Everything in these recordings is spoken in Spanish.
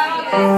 Yes.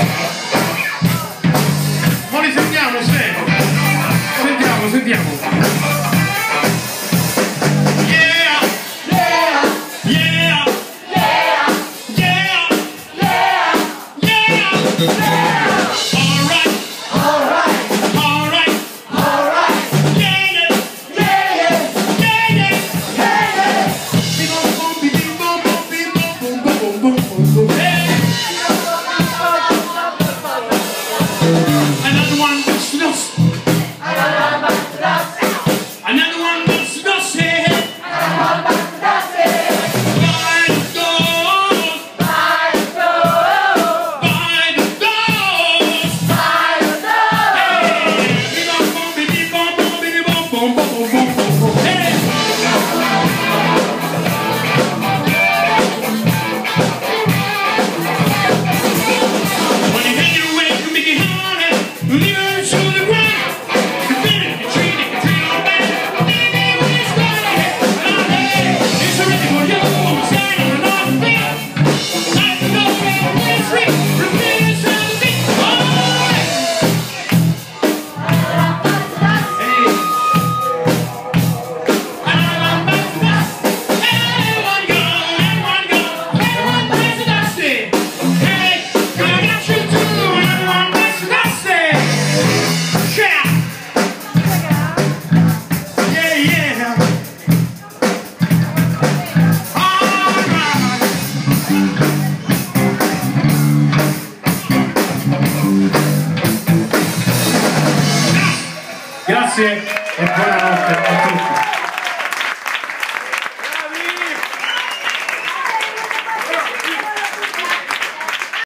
Yeah. Gracias